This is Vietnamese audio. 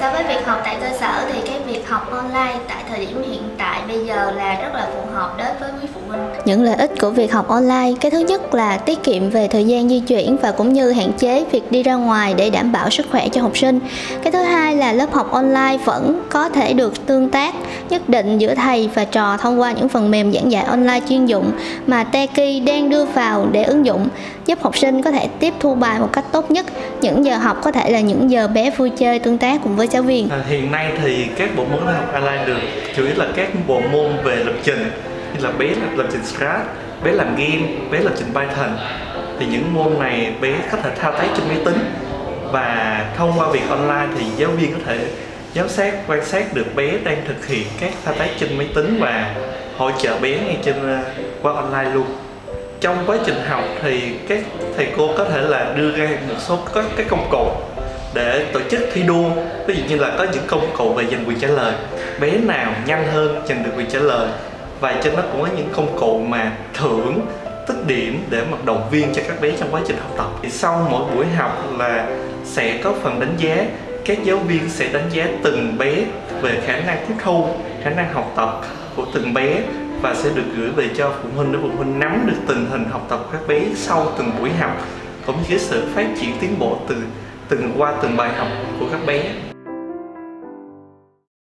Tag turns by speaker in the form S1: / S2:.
S1: so với việc học tại cơ sở thì cái việc học online tại thời điểm hiện tại bây giờ là rất là phù hợp đối với quý phụ huynh.
S2: Những lợi ích của việc học online, cái thứ nhất là tiết kiệm về thời gian di chuyển và cũng như hạn chế việc đi ra ngoài để đảm bảo sức khỏe cho học sinh. Cái thứ hai là lớp học online vẫn có thể được tương tác nhất định giữa thầy và trò thông qua những phần mềm giảng dạy online chuyên dụng mà Teki đang đưa vào để ứng dụng giúp học sinh có thể tiếp thu bài một cách tốt nhất. Những giờ học có thể là những giờ bé vui chơi tương tác cùng với giáo viên.
S3: À, hiện nay thì các bộ môn học online được chủ yếu là các bộ môn về lập trình như là bé lập trình Scratch, bé làm game, bé lập trình Python thì những môn này bé có thể thao tác trên máy tính và thông qua việc online thì giáo viên có thể giám sát quan sát được bé đang thực hiện các thao tác trên máy tính và hỗ trợ bé ngay trên ờ, qua online luôn trong quá trình học thì các thầy cô có thể là đưa ra một số các cái công cụ để tổ chức thi đua. Ví dụ như là có những công cụ về giành quyền trả lời. Bé nào nhanh hơn giành được quyền trả lời. Và trên đó cũng có những công cụ mà thưởng tích điểm để mà động viên cho các bé trong quá trình học tập. Thì sau mỗi buổi học là sẽ có phần đánh giá. Các giáo viên sẽ đánh giá từng bé về khả năng tiếp thu, khả năng học tập của từng bé và sẽ được gửi về cho phụ huynh để phụ huynh nắm được tình hình học tập của các bé sau từng buổi học, cũng như cái sự phát triển tiến bộ từ từng qua từng bài học của các bé.